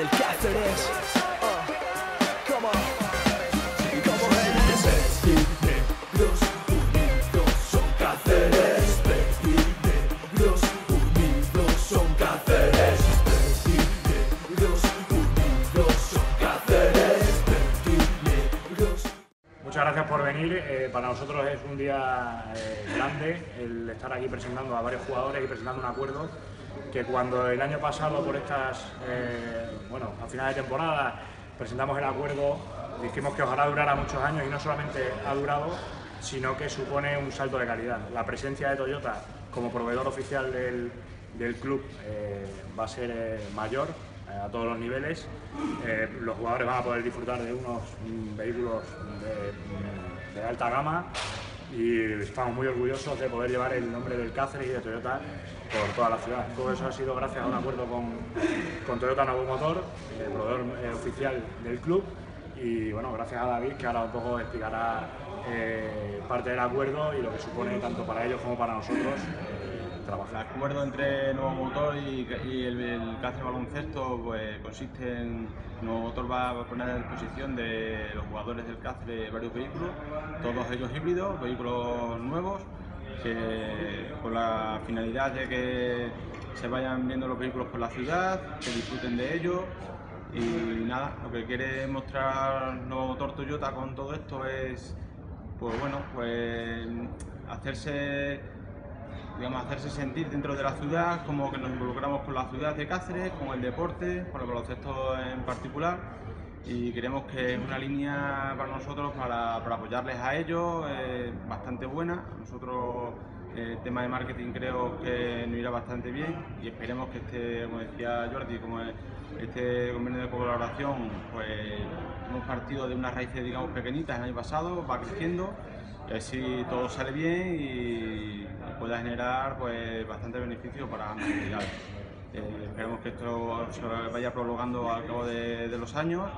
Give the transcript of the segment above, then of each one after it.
el Cáceres. Muchas gracias por venir. Eh, para nosotros es un día eh, grande el estar aquí presentando a varios jugadores y presentando un acuerdo que cuando el año pasado por estas, eh, bueno, a final de temporada presentamos el acuerdo, dijimos que ojalá durara muchos años y no solamente ha durado, sino que supone un salto de calidad. La presencia de Toyota como proveedor oficial del, del club eh, va a ser eh, mayor a todos los niveles. Los jugadores van a poder disfrutar de unos mm, vehículos de, de alta gama y estamos muy orgullosos de poder llevar el nombre del Cáceres y de Toyota por toda la ciudad. Todo eso ha sido gracias a un acuerdo con, con Toyota Nuevo Motor, el proveedor eh, oficial del club, y bueno, gracias a David que ahora un poco explicará eh, parte del acuerdo y lo que supone tanto para ellos como para nosotros El acuerdo entre Nuevo Motor y, el, el Cáceres Baloncesto pues, consiste en Nuevo Motor va a poner a disposición de los jugadores del Cáceres varios vehículos, todos ellos híbridos, vehículos nuevos, con la finalidad de que se vayan viendo los vehículos por la ciudad, que disfruten de ellos. Y nada, lo que quiere mostrar Nuevo Motor Toyota con todo esto es, pues bueno, pues hacerse digamos, hacerse sentir dentro de la ciudad, como que nos involucramos con la ciudad de Cáceres, con el deporte, con el baloncesto en particular. Y creemos que es una línea para nosotros para, para apoyarles a ellos, eh, bastante buena. Nosotros eh, el tema de marketing creo que nos irá bastante bien y esperemos que este, como decía Jordi, como es- este convenio de colaboración, pues hemos partido de unas raíces digamos pequeñitas el año pasado, va creciendo y así todo sale bien y pueda generar pues bastante beneficio para ambas entidades. Eh, esperemos que esto se vaya prolongando al cabo de, de los años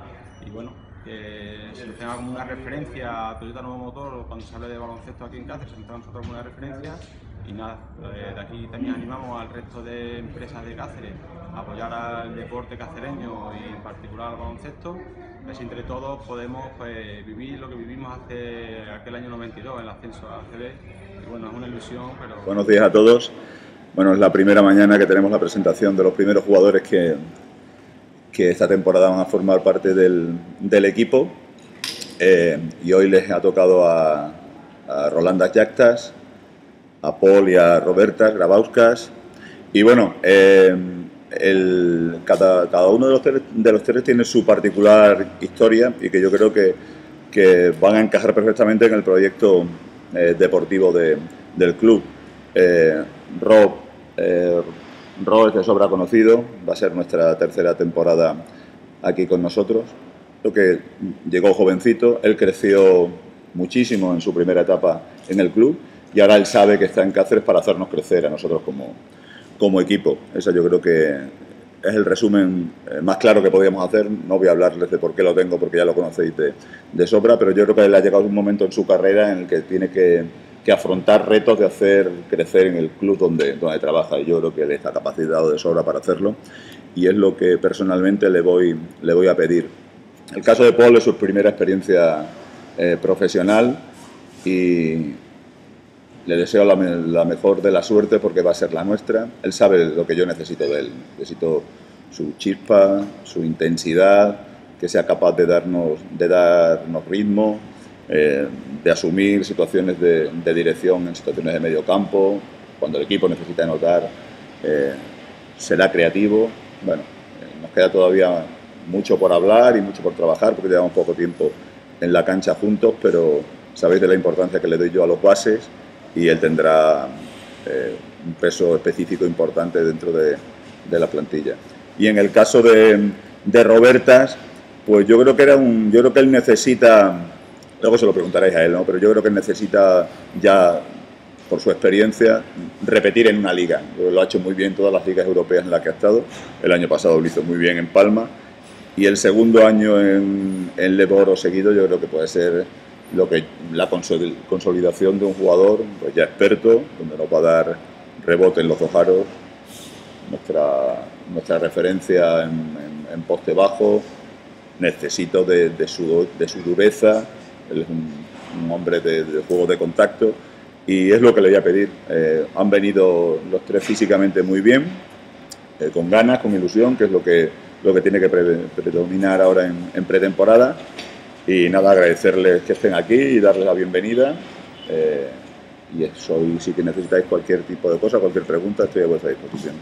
y bueno, que se nos tenga como una referencia a Toyota Nuevo Motor cuando se hable de baloncesto aquí en Cáceres, se nos tenga nosotros como una referencia y nada, eh, de aquí también animamos al resto de empresas de Cáceres a apoyar al deporte cacereño y en particular al baloncesto, pues entre todos podemos pues, vivir lo que vivimos hace aquel año 92, el ascenso a ACB. Y bueno, es una ilusión, pero... Buenos días a todos. Bueno, es la primera mañana que tenemos la presentación de los primeros jugadores que, que esta temporada van a formar parte del, del equipo. Eh, y hoy les ha tocado a, a Rolanda Yactas, a Paul y a Roberta Grabauskas. Y bueno, eh, cada, uno de los, tres, tiene su particular historia y que yo creo que, van a encajar perfectamente en el proyecto eh, deportivo de- del club. Eh, Rob, eh, Rob es de sobra conocido, va a ser nuestra tercera temporada aquí con nosotros. Lo que llegó jovencito, él creció muchísimo en su primera etapa en el club y ahora él sabe que está en Cáceres para hacernos crecer a nosotros como, como equipo. Eso yo creo que es el resumen eh, más claro que podíamos hacer. No voy a hablarles de por qué lo tengo, porque ya lo conocéis de, de sobra, pero yo creo que le ha llegado un momento en su carrera en el que tiene que, que afrontar retos de hacer crecer en el club donde, donde trabaja. Y yo creo que él está capacitado de sobra para hacerlo y es lo que personalmente le voy, le voy a pedir. El caso de Paul es su primera experiencia eh, profesional y le deseo la, la mejor de la suerte porque va a ser la nuestra. Él sabe lo que yo necesito de él. Necesito su chispa, su intensidad, que sea capaz de darnos, de darnos ritmo, eh, de asumir situaciones de, de dirección en situaciones de medio campo, cuando el equipo necesita anotar, eh, será creativo. Bueno, eh, nos queda todavía mucho por hablar y mucho por trabajar porque llevamos poco tiempo en la cancha juntos, pero sabéis de la importancia que le doy yo a los bases y él tendrá eh, un peso específico importante dentro de, la plantilla. Y en el caso de, de Robertas, pues yo creo que era un, yo creo que él necesita, luego se lo preguntaréis a él, ¿no? pero yo creo que necesita ya por su experiencia, repetir en una liga. Lo ha hecho muy bien en todas las ligas europeas en las que ha estado. El año pasado lo hizo muy bien en Palma. Y el segundo año en, en Leboro seguido yo creo que puede ser lo que la consol- consolidación de un jugador pues ya experto, donde nos va a dar rebote en los dos aros, nuestra, nuestra referencia en, en- en poste bajo, necesito de, de su, de su dureza, él es un, un hombre de, de juego de contacto y es lo que le voy a pedir. Eh, han venido los tres físicamente muy bien, eh, con ganas, con ilusión, que es lo que, lo que tiene que pre- predominar ahora en, en pretemporada. Y nada, agradecerles que estén aquí y darles la bienvenida. Eh, y eso, y si que necesitáis cualquier tipo de cosa, cualquier pregunta, estoy a vuestra disposición.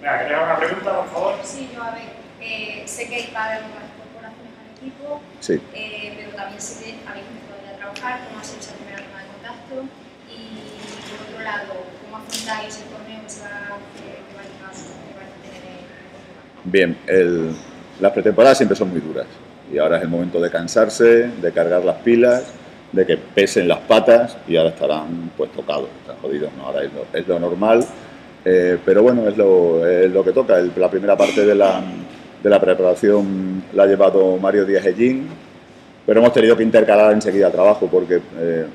Venga, ¿queréis alguna pregunta, por favor? Sí, yo a ver, eh, sé que va a haber nuevas incorporaciones al equipo, Sí. eh, pero también sé que habéis empezado ya a trabajar, cómo ha sido esa primera toma de contacto y por otro lado, cómo afrontáis el torneo que, se va, que, que vais a, que vais a tener en Portugal. Bien, el- las pretemporadas siempre son muy duras y ahora es el momento de cansarse, de cargar las pilas, de que pesen las patas y ahora estarán pues tocados, están jodidos, ¿no? ahora es lo, normal, eh, pero bueno, es lo, es lo que toca. El- la primera parte de la, de la preparación la ha llevado Mario Díaz Ellín, pero hemos tenido que intercalar enseguida trabajo porque eh,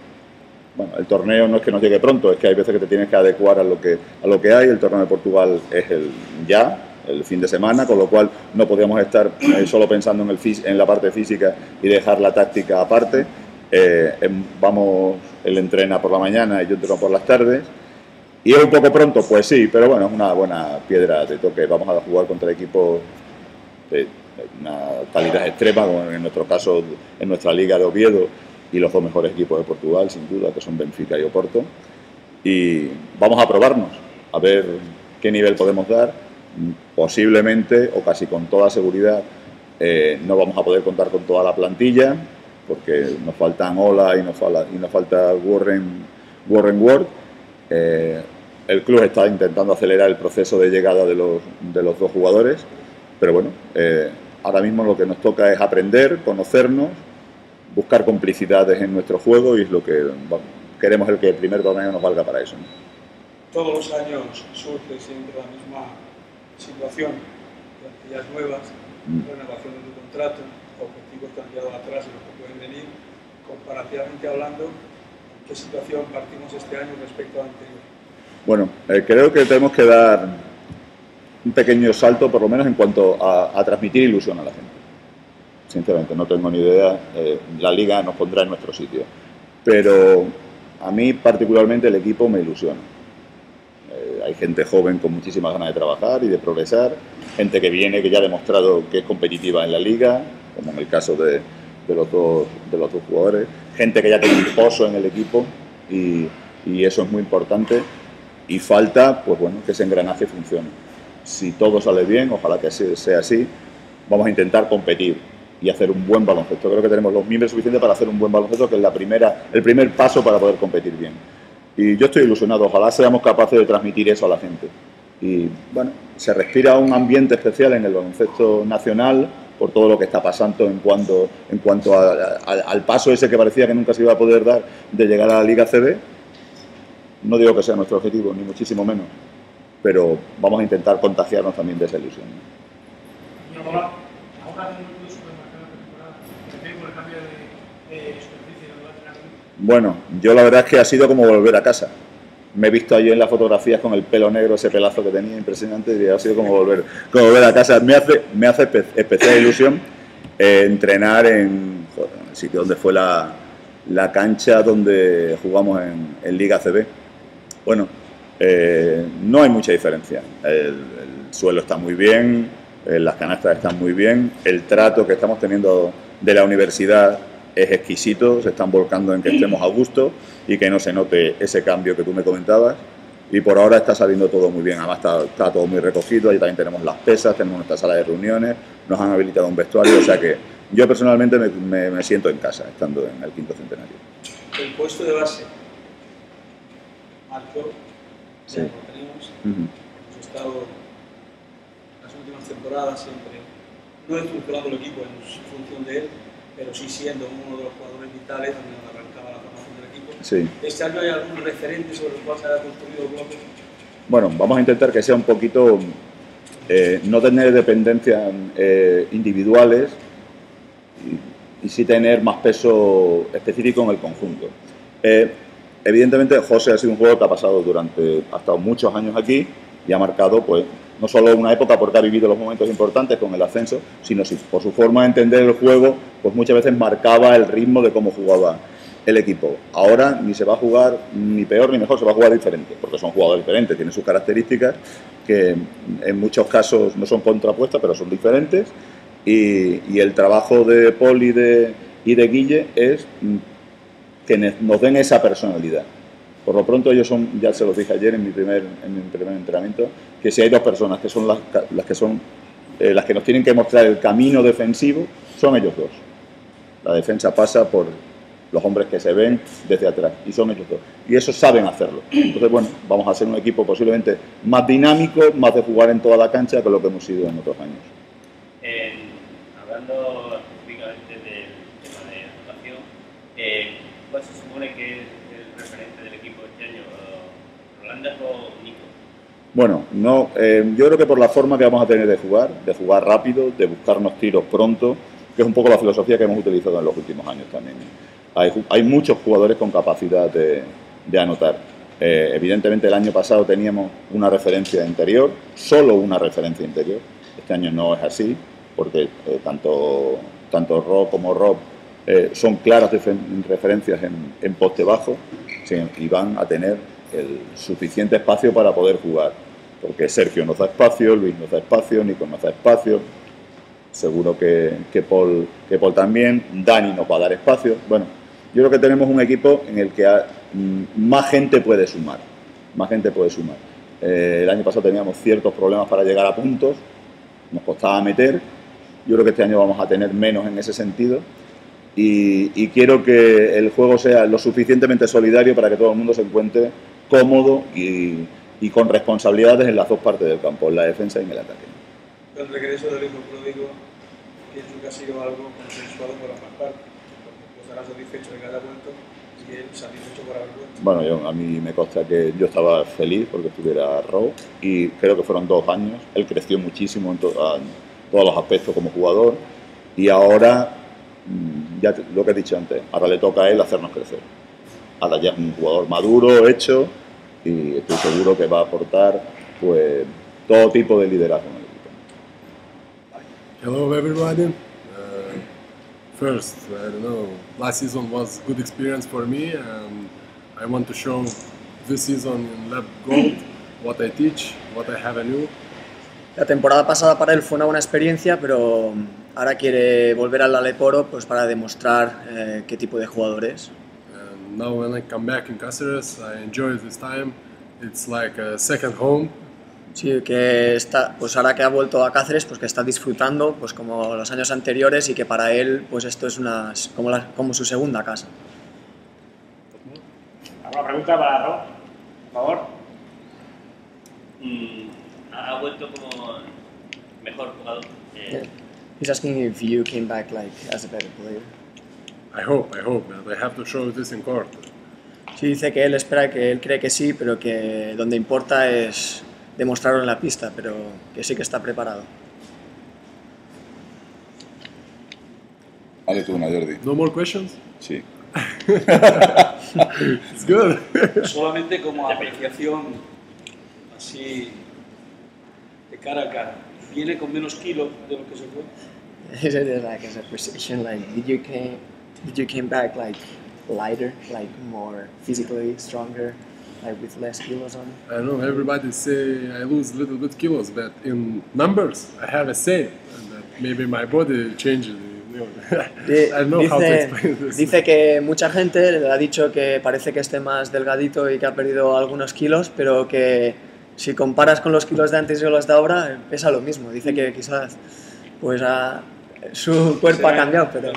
bueno, el torneo no es que nos llegue pronto, es que hay veces que te tienes que adecuar a lo que, a lo que hay. El torneo de Portugal es el ya, el fin de semana, con lo cual no podíamos estar eh, solo pensando en, el en la parte física y dejar la táctica aparte. Eh, em- vamos, él entrena por la mañana y yo entreno por las tardes. ¿Y es un poco pronto? Pues sí, pero bueno, es una buena piedra de toque. Vamos a jugar contra equipos de una calidad extrema, como en nuestro caso, en nuestra liga de Oviedo, y los dos mejores equipos de Portugal, sin duda, que son Benfica y Oporto. Y vamos a probarnos, a ver qué nivel podemos dar. Posiblemente, o casi con toda seguridad, eh, no vamos a poder contar con toda la plantilla, porque nos faltan Ola y nos, falta, y nos falta Warren, Warren Ward. Eh, el club está intentando acelerar el proceso de llegada de los, de los dos jugadores, pero bueno, eh, ahora mismo lo que nos toca es aprender, conocernos, buscar complicidades en nuestro juego y es lo que bueno, queremos el que el primer torneo nos valga para eso. ¿no? todos los años surge siempre la misma situación, plantillas nuevas, Mm. renovación de tu contrato, objetivos quedado atrás y los que pueden venir. Comparativamente hablando, ¿en qué situación partimos este año respecto al anterior? Bueno, eh, creo que tenemos que dar un pequeño salto, por lo menos en cuanto a, a transmitir ilusión a la gente. Sinceramente, no tengo ni idea. eh, la liga nos pondrá en nuestro sitio. Pero a mí particularmente el equipo me ilusiona. Eh, hay gente joven con muchísimas ganas de trabajar y de progresar, gente que viene, que ya ha demostrado que es competitiva en la liga, como en el caso de, de los, dos, de los dos jugadores, gente que ya tiene un pozo en el equipo y, y eso es muy importante y falta pues bueno, que ese engranaje funcione. Si todo sale bien, ojalá que sea así, vamos a intentar competir y hacer un buen baloncesto. Creo que tenemos los miembros suficientes para hacer un buen baloncesto, que es la primera, el primer paso para poder competir bien. Y yo estoy ilusionado, ojalá seamos capaces de transmitir eso a la gente. Y bueno, se respira un ambiente especial en el baloncesto nacional por todo lo que está pasando en cuanto, en cuanto a- al paso ese que parecía que nunca se iba a poder dar de llegar a la Liga CB. No digo que sea nuestro objetivo, ni muchísimo menos, pero vamos a intentar contagiarnos también de esa ilusión. Señor Bola, ahora en un club supermercado de temporada, ¿qué por el cambio de, de superficie de lugar de la Bueno, yo la verdad es que ha sido como volver a casa. Me he visto allí en las fotografías con el pelo negro, ese pelazo que tenía impresionante, y ha sido como volver, como volver a casa. Me hace, me hace espe- especial ilusión eh, entrenar en, joder, el sitio donde fue la, la cancha donde jugamos en, Liga CB. Bueno, eh, no hay mucha diferencia. El, el suelo está muy bien, eh, las canastas están muy bien, el trato que estamos teniendo de la universidad es exquisito, se están volcando en que estemos a gusto y que no se note ese cambio que tú me comentabas. Y por ahora está saliendo todo muy bien, además está, está todo muy recogido, ahí también tenemos las pesas, tenemos nuestra sala de reuniones, nos han habilitado un vestuario, o sea que yo personalmente me, me- me siento en casa estando en el quinto centenario. El puesto de base, Marco, Sí. ya lo tenemos, Ujú. hemos estado las últimas temporadas siempre, no estructurando el equipo en función de él, pero sí siendo uno de los jugadores vitales donde arrancaba la formación del equipo. Sí. ¿Este año hay algún referente sobre el cual se haya construido el bloque? Bueno, vamos a intentar que sea un poquito, eh, no tener dependencias eh, individuales y, y sí tener más peso específico en el conjunto. Eh, evidentemente, José ha sido un jugador que ha pasado durante, ha estado muchos años aquí y ha marcado pues no solo una época porque ha vivido los momentos importantes con el ascenso, sino si por su forma de entender el juego, pues muchas veces marcaba el ritmo de cómo jugaba el equipo. Ahora ni se va a jugar ni peor ni mejor, se va a jugar diferente, porque son jugadores diferentes, tienen sus características que en muchos casos no son contrapuestas, pero son diferentes. Y, el trabajo de Paul y de, y de Guille es mm, que nos den esa personalidad. Por lo pronto ellos son, ya se los dije ayer en mi primer, en mi primer entrenamiento, que si hay dos personas que son las, que son eh, las que nos tienen que mostrar el camino defensivo, son ellos dos. La defensa pasa por los hombres que se ven desde atrás y son ellos dos. Y eso saben hacerlo. Entonces, bueno, vamos a ser un equipo posiblemente más dinámico, más de jugar en toda la cancha que lo que hemos sido en otros años. Hablando específicamente del tema de anotación, eh, ¿cuál se supone que es el referente del equipo este año? Bueno, no, eh, yo creo que por la forma que vamos a tener de jugar, de jugar rápido, de buscarnos tiros pronto, que es un poco la filosofía que hemos utilizado en los últimos años también. Hay, muchos jugadores con capacidad de, anotar. Eh, evidentemente el año pasado teníamos una referencia interior, solo una referencia interior. Este año no es así, porque eh, tanto, tanto Rob como Rob son claras referencias en, poste bajo y van a tener el suficiente espacio para poder jugar. Porque Sergio nos da espacio, Luis nos da espacio, Nico nos da espacio, seguro que, que, Paul, que Paul también, Dani nos va a dar espacio. Bueno, yo creo que tenemos un equipo en el que ha- mm, más gente puede sumar, más gente puede sumar. Eh, el año pasado teníamos ciertos problemas para llegar a puntos, nos costaba meter, yo creo que este año vamos a tener menos en ese sentido y, y quiero que el juego sea lo suficientemente solidario para que todo el mundo se encuentre cómodo y, y con responsabilidades en las dos partes del campo, en la defensa y en el ataque. El regreso del hijo pródigo pienso que ha sido algo consensuado por ambas partes, porque tú estarás satisfecho de haya vuelto y él satisfecho por haber vuelto. Bueno, yo, a mí me consta que yo estaba feliz porque estuviera Rob y creo que fueron dos años. Él creció muchísimo en, to- en todos los aspectos como jugador y ahora, mm, ya lo que he dicho antes, ahora le toca a él hacernos crecer. Ahora ya es un jugador maduro, hecho y estoy seguro que va a aportar pues todo tipo de liderazgo en el equipo. Hello, everybody. Uh, first, I don't know, last season was good experience for me, and I want to show this season in Lab Gold what I teach, what I have anew. La temporada pasada para él fue una buena experiencia, pero ahora quiere volver al Aleporo pues, para demostrar eh, qué tipo de jugador es. Now when I come back in Cáceres, I enjoy this time. It's like a second home. Sí, que está, pues ahora que ha vuelto a Cáceres, pues que está disfrutando, pues como los años anteriores y que para él, pues esto es una, como, la- como su segunda casa. ¿Alguna pregunta para Rob? Por favor. Mm, ha ha vuelto como mejor jugador. Eh, He's asking if you came back like as a better player. I hope, I hope, but I have to show this in court. Sí, dice que él espera que él cree que sí, pero que donde importa es demostrarlo en la pista, pero que sí que está preparado. Vale, tú una, Jordi. No more questions? Sí. It's good. Solamente como apreciación así de cara a cara. Viene con menos kilos de lo que se fue. Said it like as a precision, like did you came, did you came back like lighter, like more physically stronger, like with less kilos on? I know everybody say I lose a little bit kilos, but in numbers I have a say, and that maybe my body changes. Know. I don't know how to Dice, explain this. dice que mucha gente le ha dicho que parece que esté más delgadito y que ha perdido algunos kilos, pero que si comparas con los kilos de antes y los de ahora, pesa lo mismo. Dice que quizás pues ha- su cuerpo ha cambiado, pero...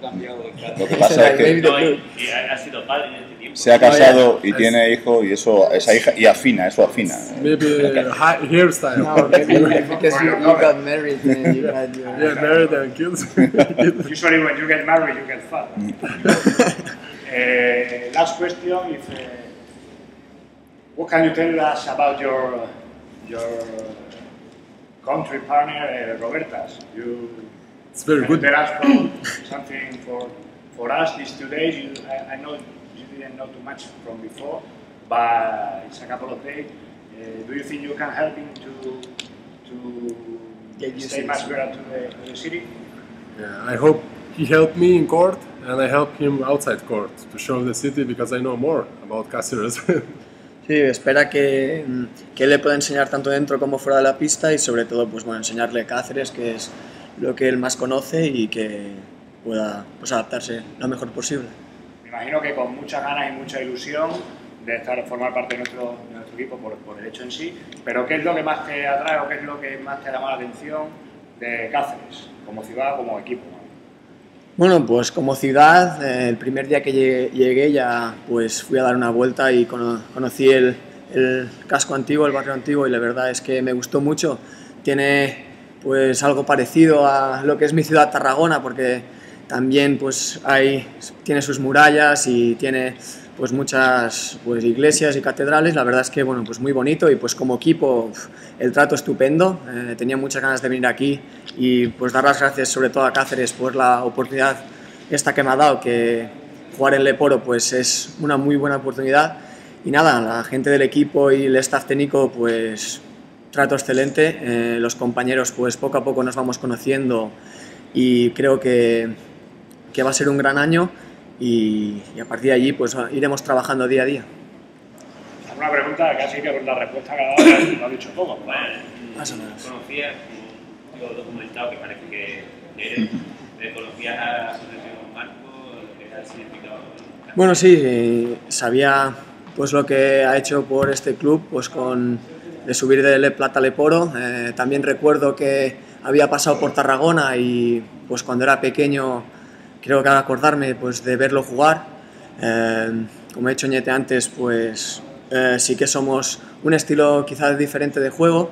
Cambiado de cara. Lo que pasa es que no, y, y ha, ha sido padre en este tiempo. se ha casado y tiene hijos y eso, esa hija, y afina, eso afina. Maybe high hairstyle. No, maybe because you, you got married and you had your... yeah, married and kids. Usually when you get married, you get fat. Eh, last question is, uh, what can you tell us about your your country partner, uh, Robertas? You It's very good. us from something for for us these two days. You, I, I know you didn't know too much from before, but it's a couple of days. Uh, do you think you can help him to to Get used stay much better to the, to the city? Yeah, I hope he helped me in court and I help him outside court to show the city because I know more about Cáceres. Sí, espera que, mm, que le pueda enseñar tanto dentro como fuera de la pista y sobre todo pues bueno, enseñarle Cáceres, que es lo que él más conoce y que pueda pues, adaptarse lo mejor posible. Me imagino que con muchas ganas y mucha ilusión de estar formar parte de nuestro, de nuestro equipo por, por el hecho en sí, pero ¿qué es lo que más te atrae o qué es lo que más te llama la atención de Cáceres, como ciudad, como equipo? Bueno, pues como ciudad, eh, el primer día que llegué, llegué ya pues fui a dar una vuelta y cono- conocí el, el casco antiguo, el barrio antiguo y la verdad es que me gustó mucho. Tiene pues algo parecido a lo que es mi ciudad Tarragona porque también pues hay, tiene sus murallas y tiene pues muchas pues iglesias y catedrales. La verdad es que bueno, pues muy bonito y pues como equipo el trato estupendo. Eh, tenía muchas ganas de venir aquí y pues dar las gracias sobre todo a Cáceres por la oportunidad esta que me ha dado, que jugar en Leporo pues es una muy buena oportunidad. Y nada, la gente del equipo y el staff técnico pues trato excelente. Eh, los compañeros pues poco a poco nos vamos conociendo y creo que, que va a ser un gran año y, y a partir de allí pues iremos trabajando día a día. Alguna pregunta, casi que la respuesta que ha dado lo ha dicho todo. ¿no? Bueno, Más o menos. conocías, como digo, documentado que parece que eres, conocías a la asociación Marco, que era el significado. Bueno, sí, eh, sabía pues lo que ha hecho por este club, pues con de subir de Le Plata a Leporo. Eh, también recuerdo que había pasado por Tarragona y pues cuando era pequeño creo que al acordarme pues de verlo jugar. Eh, como he dicho Ñete antes, pues eh, sí que somos un estilo quizás diferente de juego.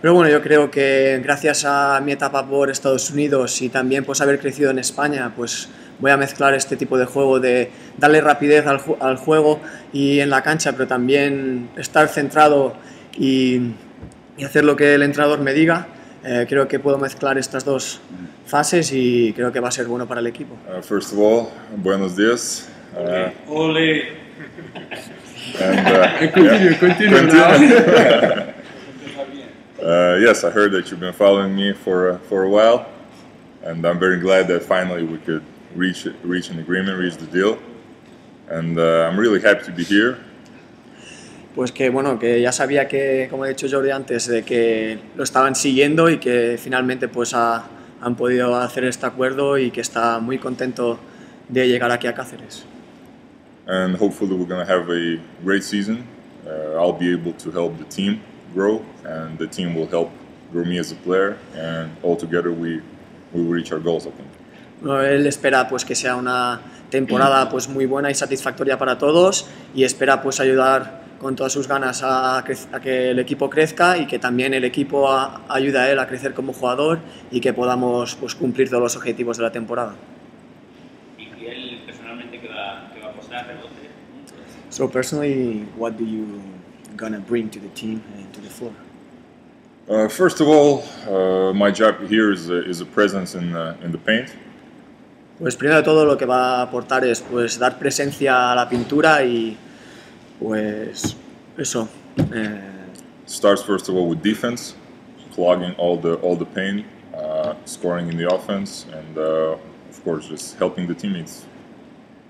Pero bueno, yo creo que gracias a mi etapa por Estados Unidos y también pues haber crecido en España, pues voy a mezclar este tipo de juego de darle rapidez al juego y en la cancha, pero también estar centrado y, y hacer lo que el entrenador me diga. Eh, creo que puedo mezclar estas dos fases y creo que va a ser bueno para el equipo. Uh, first of all, buenos dias. Uh, Ole. and continue, continue Continue. uh, yes, I heard that you've been following me for uh, for a while, and I'm very glad that finally we could reach reach an agreement, reach the deal, and uh, I'm really happy to be here. Pues que bueno, que ya sabía que, como he dicho Jordi antes, de que lo estaban siguiendo y que finalmente pues ha- han podido hacer este acuerdo y que está muy contento de llegar aquí a Cáceres. and hopefully we're going to have a great season. Uh, I'll be able to help the team grow, and the team will help grow me as a player, and all together we we will reach our goals. I think. Bueno, Él espera pues que sea una temporada pues muy buena y satisfactoria para todos y espera pues ayudar con todas sus ganas a, a que el equipo crezca y que también el equipo a- ayude a él a crecer como jugador y que podamos pues cumplir todos los objetivos de la temporada. Y él personalmente que va, que va a apostar rebote. So personally, what do you gonna bring to the team and to the floor? Uh, first of all, uh, my job here is a, is a presence in the, in the paint. Pues primero de todo lo que va a aportar es pues dar presencia a la pintura y pues eso. eh, Starts first of all with defense, clogging all the all the paint, uh, scoring in the offense, and uh, of course just helping the teammates.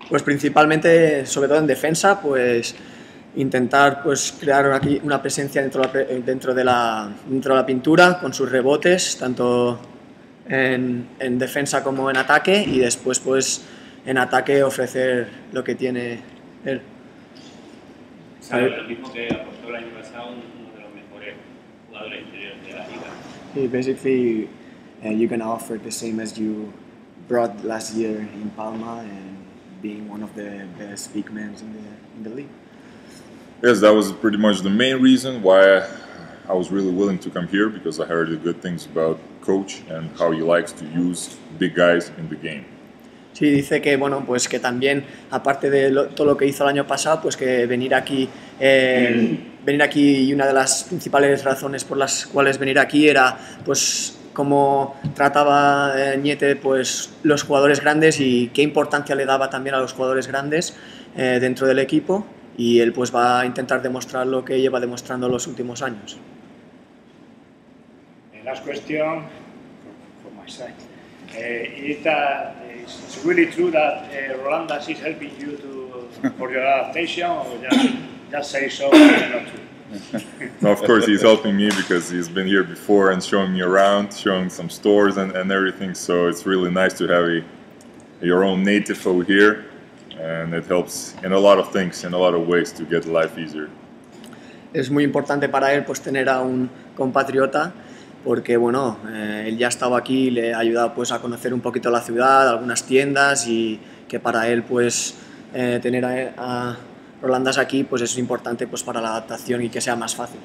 Pues principalmente, sobre todo en defensa, pues intentar pues crear aquí una presencia dentro de la, dentro de la, dentro de la pintura con sus rebotes, tanto en, en defensa como en ataque y después pues en ataque ofrecer lo que tiene él. Sabe lo mismo que apostó el año pasado uno de los mejores jugadores interiores de la liga. Sí, basically, uh, you're gonna offer the same as you brought last year in Palma and being one of the best big men in the, in the league. Yes, that was pretty much the main reason why I was really willing to come here because I heard the good things about coach and how he likes to use big guys in the game. Sí, dice que bueno, pues que también, aparte de lo- todo lo que hizo el año pasado, pues que venir aquí, eh, venir aquí y una de las principales razones por las cuales venir aquí era pues cómo trataba eh, Niete pues los jugadores grandes y qué importancia le daba también a los jugadores grandes eh, dentro del equipo y él pues va a intentar demostrar lo que lleva demostrando los últimos años. Question from my side. Is that it's really true that uh, Rolandas is helping you to for your adaptation, or just just say so and not true? No, of course, he's helping me because he's been here before and showing me around, showing some stores and, and everything. So it's really nice to have a, your own native over here, and it helps in a lot of things, in a lot of ways to get life easier. Es muy importante para él pues tener a un compatriota porque bueno, eh, él ya estaba aquí, le ha ayudado pues a conocer un poquito la ciudad, algunas tiendas y que para él pues eh, tener a, a Rolandas aquí pues es importante pues para la adaptación y que sea más fácil.